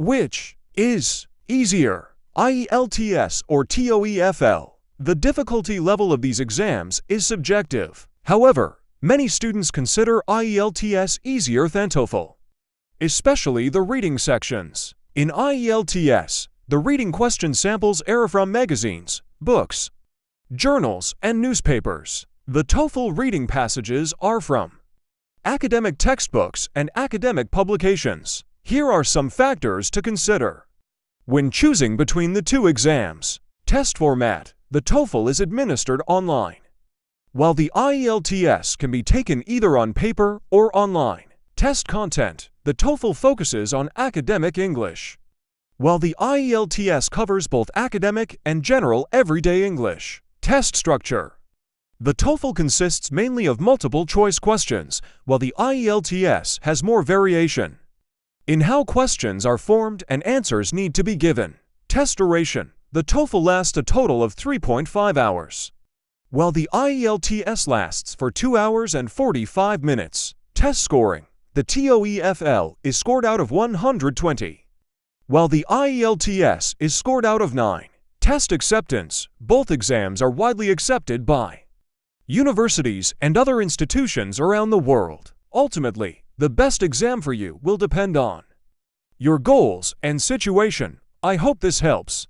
Which is easier, IELTS or TOEFL? The difficulty level of these exams is subjective. However, many students consider IELTS easier than TOEFL, especially the reading sections. In IELTS, the reading question samples are from magazines, books, journals, and newspapers. The TOEFL reading passages are from academic textbooks and academic publications. Here are some factors to consider. When choosing between the two exams, test format, the TOEFL is administered online, while the IELTS can be taken either on paper or online. Test content, the TOEFL focuses on academic English, while the IELTS covers both academic and general everyday English. Test structure, the TOEFL consists mainly of multiple choice questions, while the IELTS has more variation in how questions are formed and answers need to be given. Test duration. The TOEFL lasts a total of 3.5 hours, while the IELTS lasts for 2 hours and 45 minutes. Test scoring. The TOEFL is scored out of 120, while the IELTS is scored out of 9. Test acceptance. Both exams are widely accepted by universities, and other institutions around the world. Ultimately, the best exam for you will depend on your goals and situation. I hope this helps.